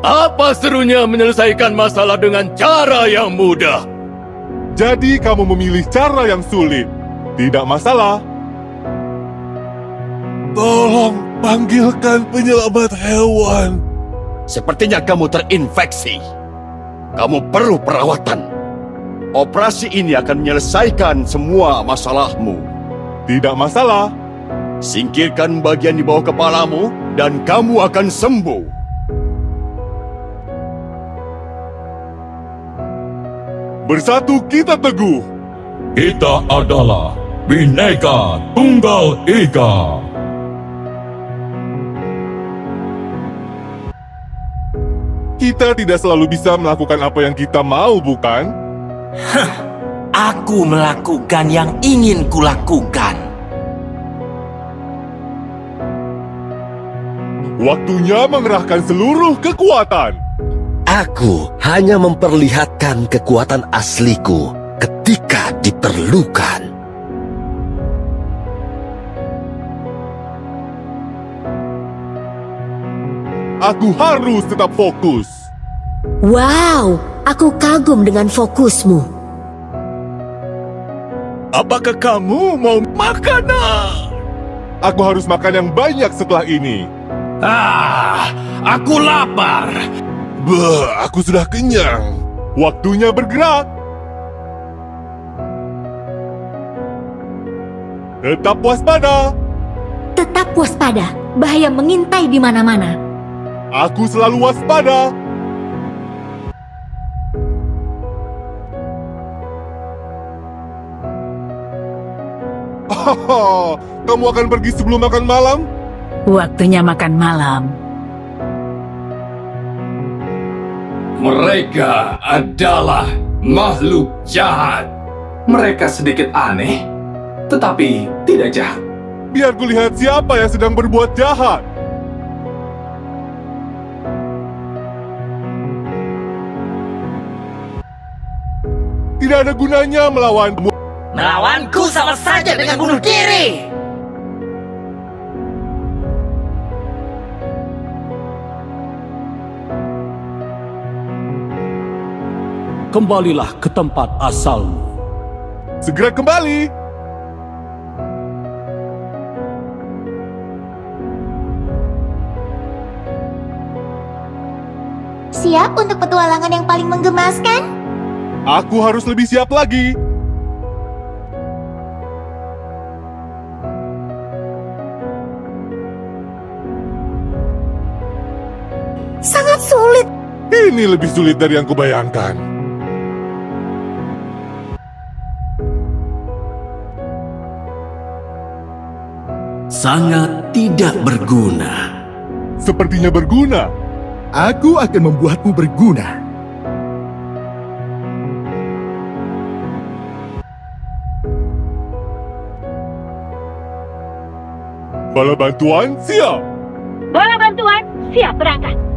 Apa serunya menyelesaikan masalah dengan cara yang mudah? Jadi kamu memilih cara yang sulit. Tidak masalah. Tolong panggilkan penyelamat hewan. Sepertinya kamu terinfeksi. Kamu perlu perawatan. Operasi ini akan menyelesaikan semua masalahmu. Tidak masalah. Singkirkan bagian di bawah kepalamu dan kamu akan sembuh. Bersatu kita teguh. Kita adalah Bineka Tunggal Ika. Kita tidak selalu bisa melakukan apa yang kita mau, bukan? Aku melakukan yang ingin kulakukan. Waktunya mengerahkan seluruh kekuatan. Aku hanya memperlihatkan kekuatan asliku ketika diperlukan. Aku harus tetap fokus. Wow, aku kagum dengan fokusmu. Apakah kamu mau makanan? Aku harus makan yang banyak setelah ini. Ah, aku lapar. Bah, aku sudah kenyang. Waktunya bergerak. Tetap waspada. Tetap waspada, bahaya mengintai di mana-mana. Aku selalu waspada. Oh, kamu akan pergi sebelum makan malam? Waktunya makan malam. Mereka adalah makhluk jahat. Mereka sedikit aneh, tetapi tidak jahat. Biar kulihat siapa yang sedang berbuat jahat. Tidak ada gunanya melawan Melawanku sama saja dengan bunuh diri. Kembalilah ke tempat asalmu. Segera kembali. Siap untuk petualangan yang paling menggemaskan? Aku harus lebih siap lagi. Sangat sulit. Ini lebih sulit dari yang kubayangkan. Sangat tidak berguna. Sepertinya berguna. Aku akan membuatmu berguna. Bala bantuan siap. Bola bantuan, siap berangkat.